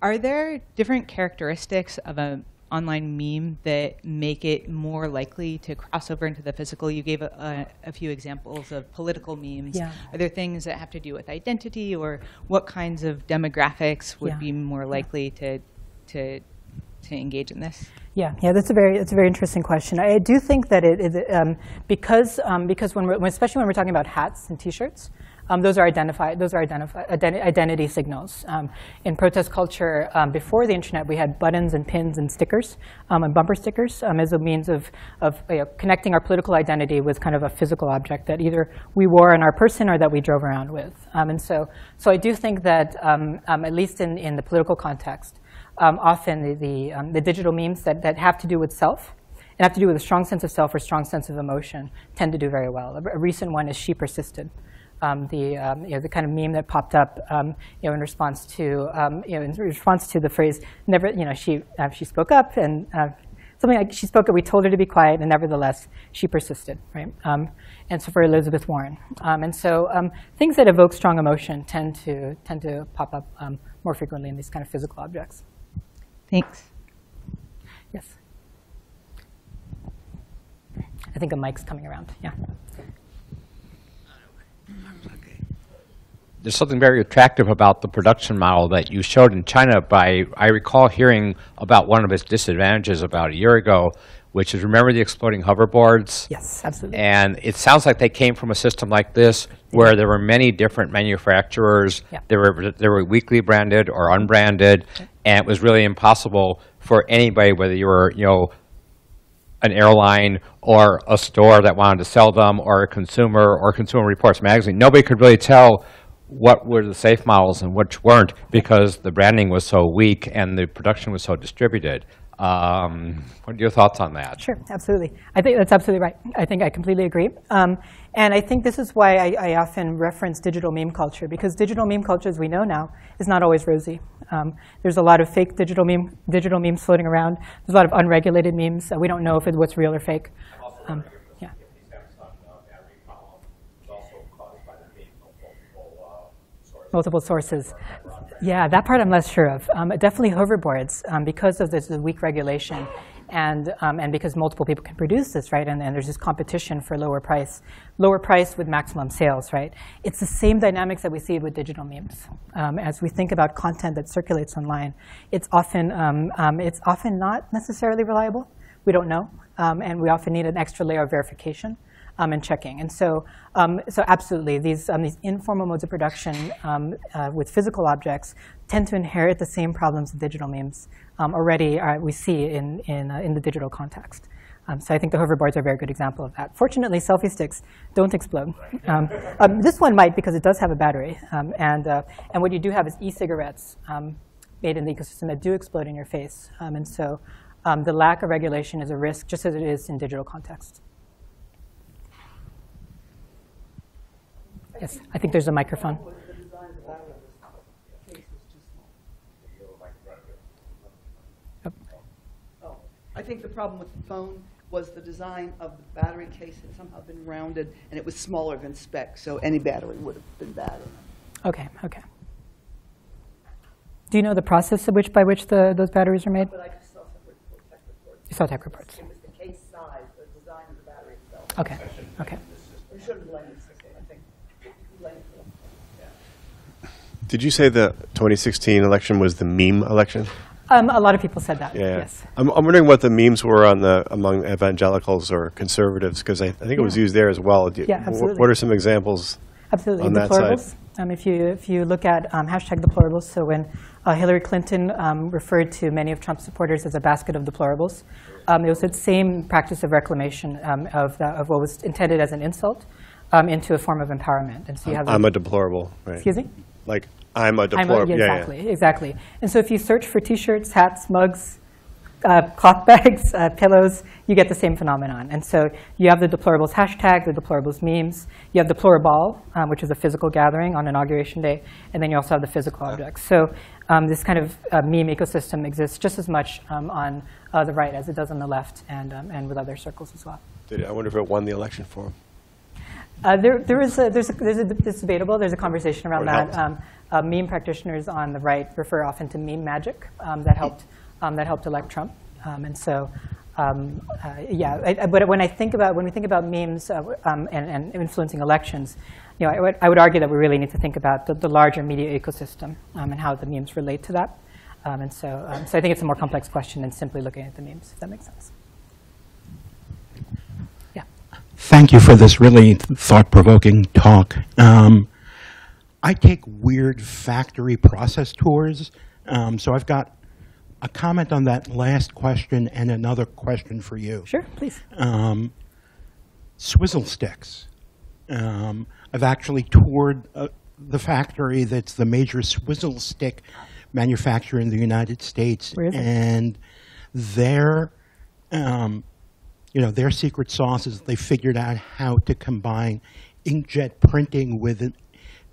are there different characteristics of an online meme that make it more likely to cross over into the physical? You gave a, a, a few examples of political memes. Yeah. Are there things that have to do with identity, or what kinds of demographics would Yeah. be more likely to, to, to engage in this? Yeah, yeah, that's a very that's a very interesting question. I do think that it, it um, because um, because when, we're, especially when we're talking about hats and T-shirts, um, those are identified those are identity signals. Um, in protest culture, um, before the internet, we had buttons and pins and stickers um, and bumper stickers as a means of of you know, connecting our political identity with kind of a physical object that either we wore on our person or that we drove around with. Um, and so so I do think that um, um, at least in in the political context um, often the, the, um, the digital memes that, that have to do with self and have to do with a strong sense of self or strong sense of emotion tend to do very well. A, recent one is She Persisted. Um, the, um, you know, the kind of meme that popped up um, you know, in response to um, you know, in response to the phrase never you know she uh, she spoke up and uh, something like she spoke up we told her to be quiet and nevertheless she persisted right um, and so for Elizabeth Warren um, and so things that evoke strong emotion tend to tend to pop up more frequently in these kind of physical objects. Thanks. Yes. I think a mic's coming around. Yeah. There's something very attractive about the production model that you showed in China by, I recall hearing about one of its disadvantages about a year ago, which is remember the exploding hoverboards? Yes, absolutely. And it sounds like they came from a system like this where there were many different manufacturers. Yeah. They were they were weakly branded or unbranded, and it was really impossible for anybody, whether you were you know an airline or a store that wanted to sell them or a consumer or Consumer Reports magazine, nobody could really tell what were the safe models and which weren't because the branding was so weak and the production was so distributed. Um, what are your thoughts on that? Sure, absolutely. I think that's absolutely right. I think I completely agree. Um, and I think this is why I, I often reference digital meme culture, because digital meme culture, as we know now, is not always rosy. Um, there's a lot of fake digital, meme, digital memes floating around. There's a lot of unregulated memes. Uh, we don't know if it's what's real or fake. Um, yeah. multiple sources. Yeah, that part I'm less sure of. Um, definitely hoverboards, um, because of this weak regulation, and um, and because multiple people can produce this, right? And, and there's this competition for lower price, lower price with maximum sales, right? It's the same dynamics that we see with digital memes. Um, as we think about content that circulates online, it's often um, um, it's often not necessarily reliable. We don't know, um, and we often need an extra layer of verification um, and checking. And so, um, so absolutely, these, um, these informal modes of production um, uh, with physical objects tend to inherit the same problems of digital memes um, already uh, we see in, in, uh, in the digital context. Um, so I think the hoverboards are a very good example of that. Fortunately, selfie sticks don't explode. Um, um, this one might because it does have a battery. Um, and, uh, and what you do have is e-cigarettes um, made in the ecosystem that do explode in your face. Um, and so um, the lack of regulation is a risk, just as it is in digital context. Yes, I think there's a microphone. Oh, I think the problem with the phone was the design of the battery case had somehow been rounded, and it was smaller than spec, so any battery would have been bad. Okay, okay. Do you know the process of which, by which the, those batteries are made? But I just saw tech reports. You saw tech reports. It was the case size, the design of the battery itself. Okay, okay. We shouldn't blame the system, I think. Blame it for them. Did you say the 2016 election was the meme election? Um, a lot of people said that, Yeah. yes. I'm, I'm wondering what the memes were on the among evangelicals or conservatives because I, I think it was used there as well. Do Yeah, absolutely. What are some examples? Absolutely. on that side. deplorables. Um, if you if you look at um, hashtag deplorables, so when uh, Hillary Clinton um, referred to many of Trump's supporters as a basket of deplorables, um, it was that same practice of reclamation um, of the, of what was intended as an insult um, into a form of empowerment. And so you have I'm a deplorable. Right. excuse me. like I'm a deplorable. yeah, yeah, yeah. exactly, exactly. And so if you search for T-shirts, hats, mugs, uh, cloth bags, uh, pillows, you get the same phenomenon. And so you have the deplorables hashtag, the deplorables memes. You have the DeploraBall, um, which is a physical gathering on inauguration day, and then you also have the physical objects. So um, this kind of uh, meme ecosystem exists just as much um, on uh, the right as it does on the left, and um, and with other circles as well. Did I wonder if it won the election for him. Uh, there, there is a, there's a, there's a, it's debatable. There's a conversation around that. Um, uh, meme practitioners on the right refer often to meme magic um, that helped um, that helped elect Trump. Um, and so, um, uh, yeah. I, but when I think about when we think about memes uh, and, and influencing elections, you know, I would, I would argue that we really need to think about the, the larger media ecosystem and how the memes relate to that. And so, so I think it's a more complex question than simply looking at the memes. If that makes sense. Yeah. Thank you for this really thought-provoking talk. Um, I take weird factory process tours, um, so I've got a comment on that last question and another question for you. Sure. Please. Um, swizzle sticks. Um, I've actually toured uh, the factory that's the major swizzle stick manufacturer in the United States, Where is it? and their, um, you know, their secret sauce is they figured out how to combine inkjet printing with an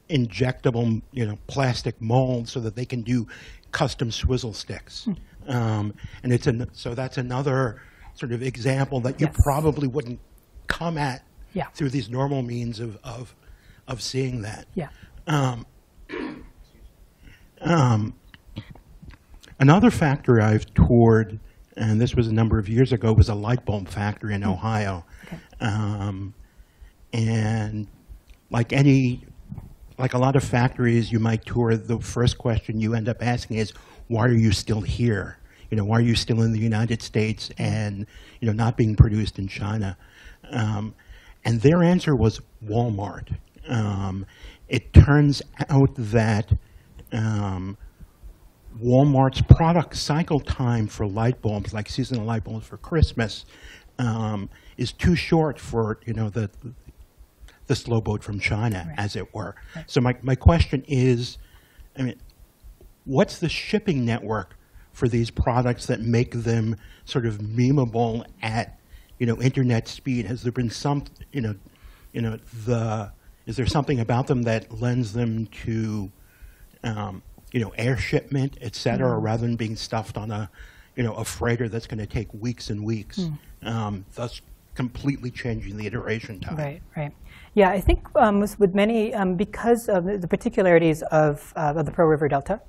injectable, you know, plastic molds so that they can do custom swizzle sticks. Hmm. Um, and it's an, so that's another sort of example that you Yes. probably wouldn't come at Yeah. through these normal means of, of, of seeing that. Yeah. Um, um, another factory I've toured, and this was a number of years ago, was a light bulb factory in Ohio. Um, and like any, like a lot of factories you might tour, the first question you end up asking is, why are you still here? You know, why are you still in the United States and, you know, not being produced in China? Um, and their answer was Walmart. Um, it turns out that um, Walmart's product cycle time for light bulbs, like seasonal light bulbs for Christmas, um, is too short for you know the the slow boat from China, Right. as it were. So my my question is, I mean, what's the shipping network for these products that make them sort of memeable at you know internet speed? Has there been some you know you know the is there something about them that lends them to um, you know air shipment, et cetera, rather than being stuffed on a you know a freighter that's going to take weeks and weeks, um, thus completely changing the iteration time. Right, right. Yeah, I think um, with, many, um, because of the, particularities of, uh, of the Pearl River Delta,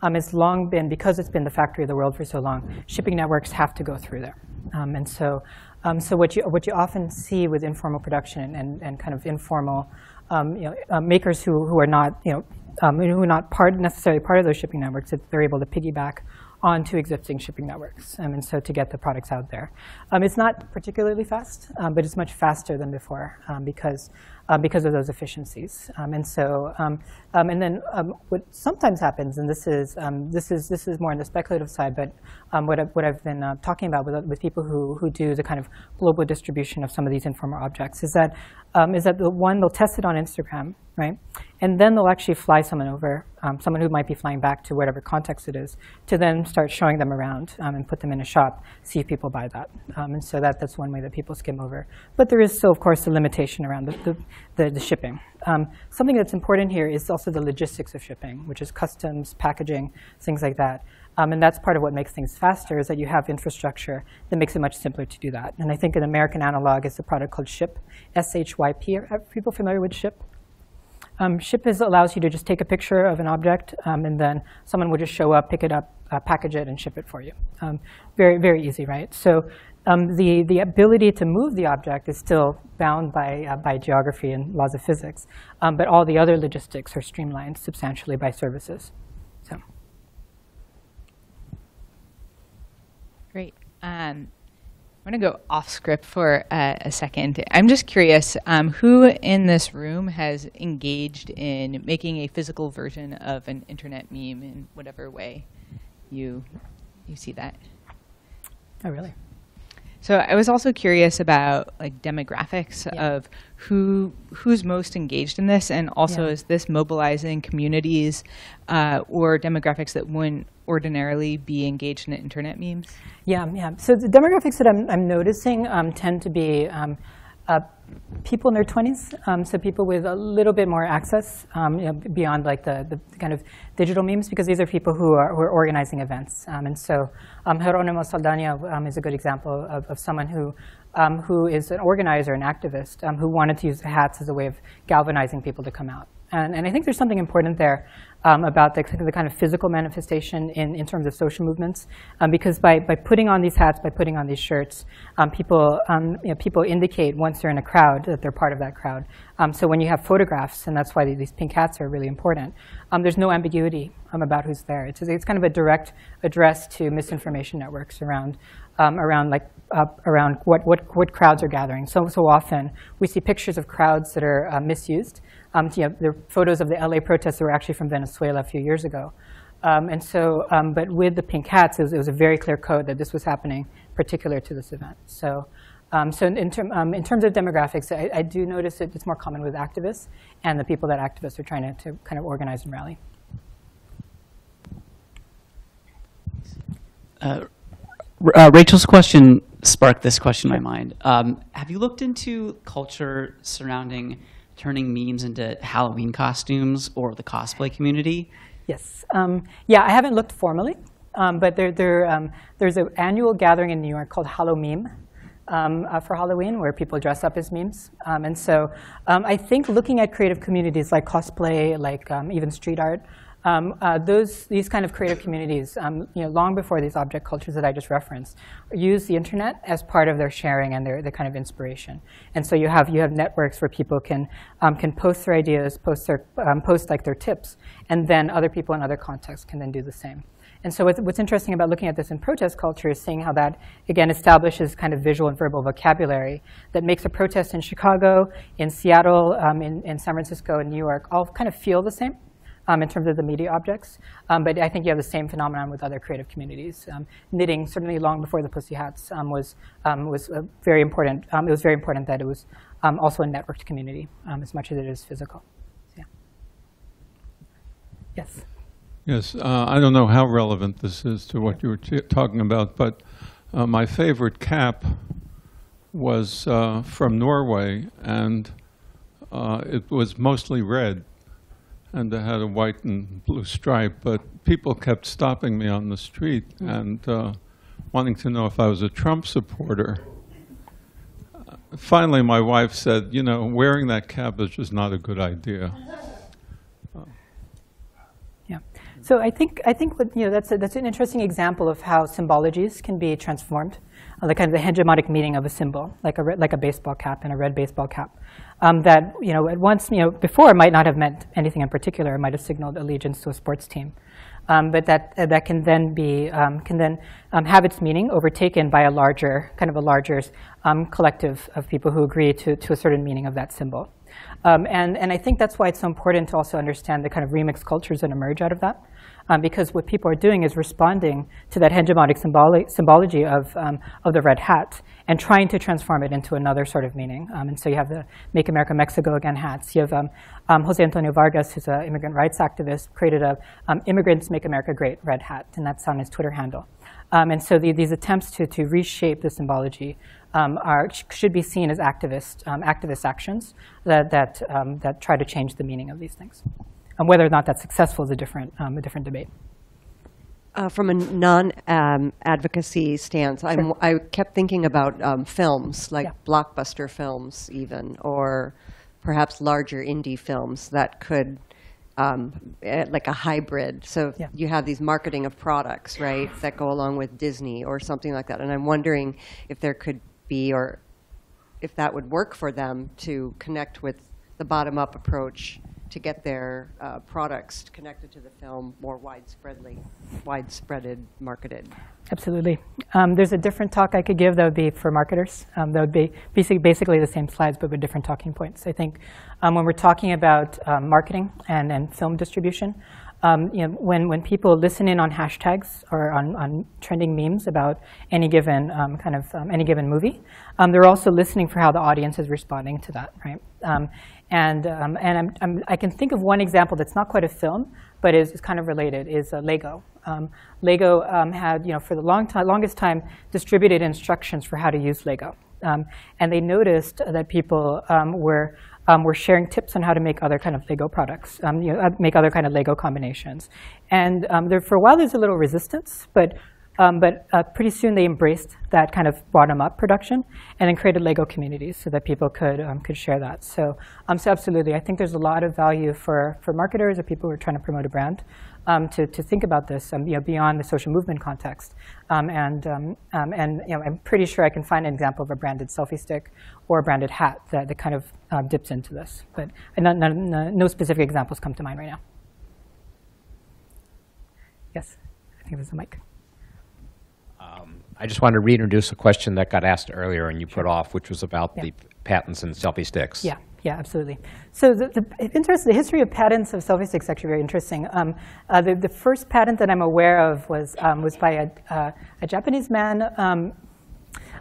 um, it's long been, because it's been the factory of the world for so long, shipping networks have to go through there. Um, and so, um, so what, you, what you often see with informal production and, and kind of informal um, you know, uh, makers who, who are not, you know, who are not part, necessarily part of those shipping networks, they're able to piggyback onto existing shipping networks, um, and so to get the products out there. Um, it's not particularly fast, um, but it's much faster than before because uh, because of those efficiencies. Um, and so, um, um, and then um, what sometimes happens, and this is this is this is more on the speculative side, but what I've, what I've been uh, talking about with with people who who do the kind of global distribution of some of these informal objects is that is that the one they'll test it on Instagram, right, and then they'll actually fly someone over, um, someone who might be flying back to whatever context it is, to then start showing them around um, and put them in a shop, see if people buy that. Um, and so that, that's one way that people skim over. But there is still, of course, a limitation around the, the, the, the shipping. Um, something that's important here is also the logistics of shipping, which is customs, packaging, things like that. Um, and that's part of what makes things faster is that you have infrastructure that makes it much simpler to do that. And I think an American analog is a product called Shyp, S-H-Y-P. Are are people familiar with Shyp? Um, Shyp is allows you to just take a picture of an object, um, and then someone will just show up, pick it up, uh, package it, and ship it for you. Um, very, very easy, right? So um, the, the ability to move the object is still bound by, uh, by geography and laws of physics, um, but all the other logistics are streamlined substantially by services. So. Great. I'm going to go off script for uh, a second. I'm just curious um, who in this room has engaged in making a physical version of an internet meme in whatever way you you see that. Oh, really? So I was also curious about like demographics Yeah. of who who's most engaged in this, and also Yeah. is this mobilizing communities uh, or demographics that wouldn't ordinarily be engaged in internet memes? Yeah, yeah. So the demographics that I'm, I'm noticing um, tend to be um, uh, people in their 20s, um, so people with a little bit more access um, you know, beyond like the, the kind of digital memes, because these are people who are, who are organizing events. Um, and so um, Jeronimo Saldana um, is a good example of, of someone who, um, who is an organizer, an activist, who wanted to use hats as a way of galvanizing people to come out. And, and I think there's something important there um, about the, the kind of physical manifestation in, in terms of social movements, um, because by, by putting on these hats, by putting on these shirts, um, people, um, you know, people indicate once they're in a crowd that they're part of that crowd. Um, so when you have photographs, and that's why these pink hats are really important, um, there's no ambiguity about who's there. It's, it's kind of a direct address to misinformation networks around, around like uh, around what, what, what crowds are gathering. So, so often we see pictures of crowds that are uh, misused. Um, you know, the photos of the LA protests were actually from Venezuela a few years ago. Um, and so, um, but with the pink hats, it was, it was, a very clear code that this was happening particular to this event. So, um, so in, term, um, in, terms of demographics, I, I, do notice that it's more common with activists and the people that activists are trying to, to kind of organize and rally. Uh, uh, Rachel's question sparked this question in my mind. Um, have you looked into culture surrounding turning memes into Halloween costumes or the cosplay community? Yes. Um, yeah, I haven't looked formally, um, but there, there, um, there's an annual gathering in New York called Halloween um, uh, for Halloween where people dress up as memes. Um, and so I think looking at creative communities like cosplay, like even street art, um, uh, those, these kind of creative communities, um, you know, long before these object cultures that I just referenced, use the internet as part of their sharing and their, their kind of inspiration. And so you have, you have networks where people can, um, can post their ideas, post, their, um, post like their tips, and then other people in other contexts can then do the same. And so what's, what's interesting about looking at this in protest culture is seeing how that, again, establishes kind of visual and verbal vocabulary that makes a protest in Chicago, in Seattle, um, in, in San Francisco, in New York, all kind of feel the same um, in terms of the media objects. Um, but I think you have the same phenomenon with other creative communities. Um, knitting, certainly long before the Pussy Hats, um, was, um, was very important. It was very important that it was also a networked community as much as it is physical. So, yeah. Yes. Yes, uh, I don't know how relevant this is to what you were talking about, but uh, my favorite cap was uh, from Norway, and uh, it was mostly red and it had a white and blue stripe, but people kept stopping me on the street and uh, wanting to know if I was a Trump supporter. Finally, my wife said, you know, wearing that cabbage is not a good idea. Yeah. So I think I think what, you know that's a, that's an interesting example of how symbologies can be transformed, the kind of the hegemonic meaning of a symbol, like a like a baseball cap and a red baseball cap, um, that you know at once you know before might not have meant anything in particular. It might have signaled allegiance to a sports team, um, but that uh, that can then be um, can then um, have its meaning overtaken by a larger kind of a larger um, collective of people who agree to to a certain meaning of that symbol. Um, and, and I think that's why it's so important to also understand the kind of remix cultures that emerge out of that. Um, because what people are doing is responding to that hegemonic symboli symbology of, um, of the red hat and trying to transform it into another sort of meaning. Um, and so you have the Make America Mexico Again hats. You have um, um, Jose Antonio Vargas, who's an immigrant rights activist, created a Immigrants Make America Great red hat, and that's on his Twitter handle. and so the, these attempts to, to reshape the symbology um, are, should be seen as activist, um, activist actions that, that, um, that try to change the meaning of these things. And whether or not that's successful is a different, a different debate. Uh, from a non-advocacy um, stance, sure. i kept thinking about um, films, like yeah. blockbuster films even, or perhaps larger indie films that could, um, eh, like a hybrid. So yeah. you have these marketing of products, right, that go along with Disney or something like that. And I'm wondering if there could be or if that would work for them to connect with the bottom-up approach to get their uh, products connected to the film more widespreadly, widespreaded, marketed. Absolutely. Um, there's a different talk I could give that would be for marketers. Um, that would be basically, basically the same slides, but with different talking points. I think um, when we're talking about um, marketing and, and film distribution, um, you know, when, when people listen in on hashtags or on, on trending memes about any given um, kind of um, any given movie, um, they're also listening for how the audience is responding to that, right? Um, and um, and I'm, I'm, i can think of one example that's not quite a film, but is, is kind of related, is uh, Lego. Um, Lego had, you know, for the long time, longest time, distributed instructions for how to use Lego. and they noticed that people were um, we're sharing tips on how to make other kind of Lego products, um, you know, uh, make other kind of Lego combinations. And um, there, for a while, there's a little resistance, but um, but uh, pretty soon they embraced that kind of bottom-up production and then created Lego communities so that people could um, could share that. So, um, so absolutely, I think there's a lot of value for for marketers or people who are trying to promote a brand um, to to think about this, um, you know, beyond the social movement context. Um, and and you know, I'm pretty sure I can find an example of a branded selfie stick or a branded hat that, that kind of dips into this. But no, no, no specific examples come to mind right now. Yes, I think it was the mic. I just wanted to reintroduce a question that got asked earlier and you put off, which was about Yeah. the patents and selfie sticks. Yeah, yeah, absolutely. So the, the interest, the history of patents of selfie sticks is actually very interesting. Um, uh, the, the first patent that I'm aware of was um, was by a, uh, a Japanese man. Um,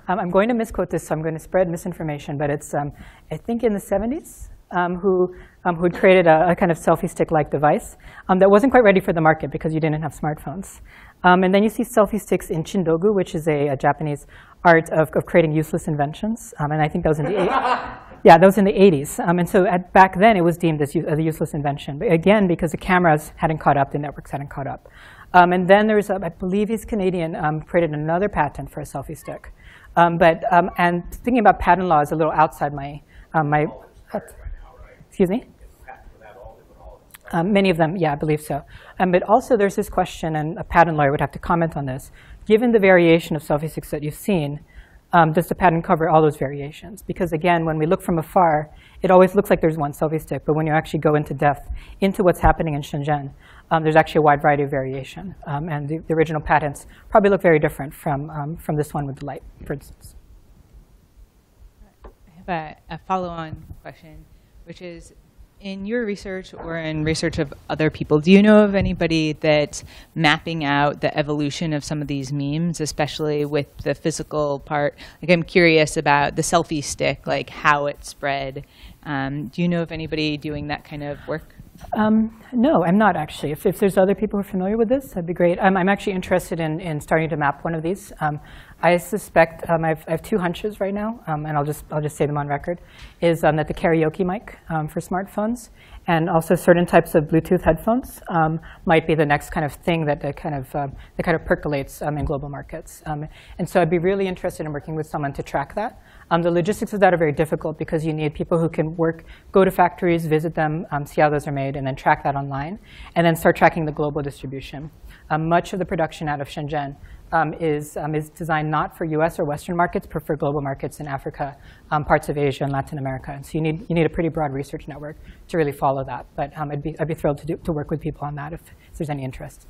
um, I'm going to misquote this, so I'm going to spread misinformation, but it's um, I think in the 70s. Um, who um, who had created a, a kind of selfie stick-like device um, that wasn't quite ready for the market because you didn't have smartphones. Um, and then you see selfie sticks in Chindogu, which is a, a Japanese art of, of, creating useless inventions. Um, and I think that was in the yeah, that was in the 80s. Um, and so at, back then, it was deemed as a useless invention. But again, because the cameras hadn't caught up, the networks hadn't caught up. Um, and then there's, a, I believe he's Canadian, um, created another patent for a selfie stick. Um, but and thinking about patent law is a little outside my my. Excuse me. Um, many of them, yeah, I believe so. Um, but also there's this question, and a patent lawyer would have to comment on this. Given the variation of selfie sticks that you've seen, um, does the patent cover all those variations? Because again, when we look from afar, it always looks like there's one selfie stick, but when you actually go into depth into what's happening in Shenzhen, um, there's actually a wide variety of variation. Um, and the, the, original patents probably look very different from, um, from this one with the light, for instance. I have a, a follow-on question, which is, in your research or in research of other people, do you know of anybody that's mapping out the evolution of some of these memes, especially with the physical part? Like, I'm curious about the selfie stick, like how it spread. Um, do you know of anybody doing that kind of work? Um, no, I'm not actually. If, if, there's other people who are familiar with this, that'd be great. Um, I'm actually interested in, in starting to map one of these. Um, I suspect um, I've, I have two hunches right now, um, and I'll just I'll just say them on record. Is um, that the karaoke mic for smartphones, and also certain types of Bluetooth headphones might be the next kind of thing that, that kind of that kind of percolates in global markets. and so I'd be really interested in working with someone to track that. Um, the logistics of that are very difficult because you need people who can work, go to factories, visit them, um, see how those are made, and then track that online, and then start tracking the global distribution. Um, much of the production out of Shenzhen um, is, um, is designed not for US or Western markets, but for global markets in Africa, um, parts of Asia, and Latin America. And so you need, you need a pretty broad research network to really follow that. But I'd, be, I'd be thrilled to, do, to work with people on that if, if there's any interest.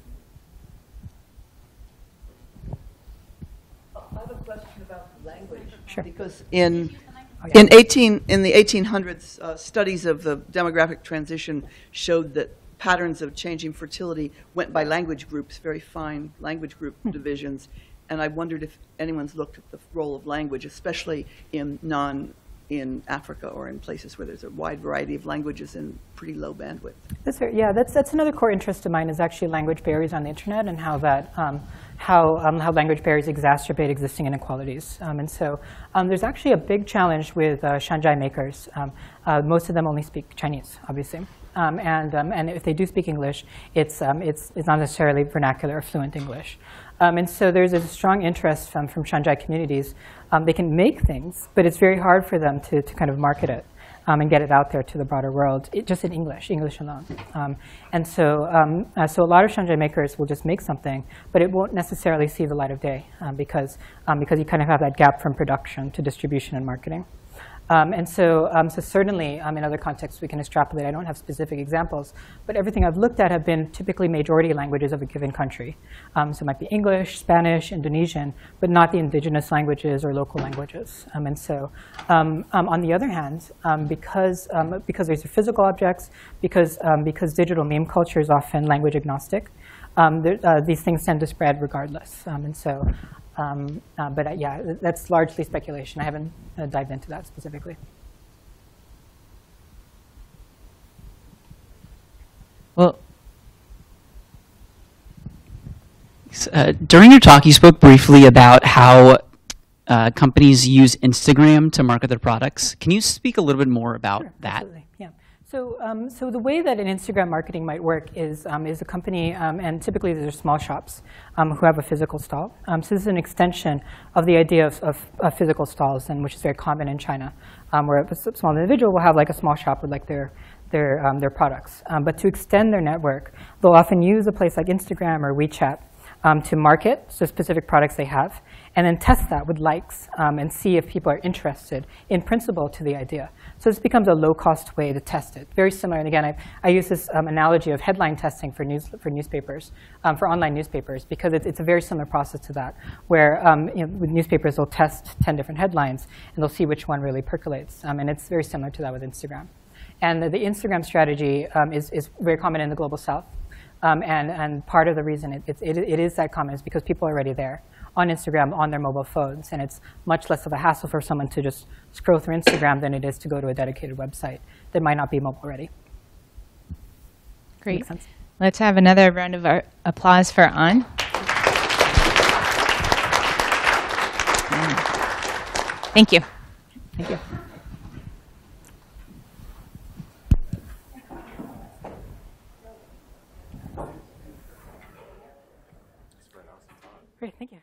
I have a question about language. Sure. Because in, in 18, in the 1800s, uh, studies of the demographic transition showed that patterns of changing fertility went by language groups, very fine language group divisions. And I wondered if anyone's looked at the role of language, especially in non in Africa or in places where there's a wide variety of languages and pretty low bandwidth. That's very, yeah, that's, that's another core interest of mine is actually language barriers on the internet and how that, um, how, um, how language barriers exacerbate existing inequalities. Um, and so um, there's actually a big challenge with uh, Shanzhai makers. Um, uh, most of them only speak Chinese, obviously. Um, and, and if they do speak English, it's, it's, it's not necessarily vernacular or fluent English. Um, and so there's a strong interest from, from Shanzhai communities. Um, they can make things, but it's very hard for them to, to kind of market it um, and get it out there to the broader world, it, just in English, English alone. Um, and so, um, uh, so a lot of Shanzhai makers will just make something, but it won't necessarily see the light of day um, because, because you kind of have that gap from production to distribution and marketing. Um, and so, um, so certainly um, in other contexts we can extrapolate. I don't have specific examples, but everything I've looked at have been typically majority languages of a given country. Um, so it might be English, Spanish, Indonesian, but not the indigenous languages or local languages. Um, and so, um, um, on the other hand, um, because um, because these are physical objects, because um, because digital meme culture is often language agnostic, um, uh, these things tend to spread regardless. Um, and so, um, uh, but uh, yeah, that's largely speculation. I haven't uh, dived into that specifically. Well, Uh, during your talk, you spoke briefly about how uh, companies use Instagram to market their products. Can you speak a little bit more about Sure, that? Absolutely, yeah. So, um, so the way that an Instagram marketing might work is, um, is a company, um, and typically these are small shops um, who have a physical stall. Um, so this is an extension of the idea of, of, of physical stalls, and which is very common in China, um, where a small individual will have like a small shop with like their their um, their products. Um, but to extend their network, they'll often use a place like Instagram or WeChat um, to market specific products they have, and then test that with likes um, and see if people are interested in principle to the idea. So this becomes a low-cost way to test it. Very similar, and again, I, I use this um, analogy of headline testing for news for newspapers, um, for online newspapers, because it's, it's a very similar process to that, where um, you know, with newspapers they'll test 10 different headlines and they'll see which one really percolates, um, and it's very similar to that with Instagram. And the, the Instagram strategy um, is, is very common in the global south. Um, and, and part of the reason it, it's- it, it is that common is because people are already there on Instagram on their mobile phones. And it's much less of a hassle for someone to just scroll through Instagram than it is to go to a dedicated website that might not be mobile ready. Great. Let's have another round of applause for An. Thank you. Thank you. Great, thank you.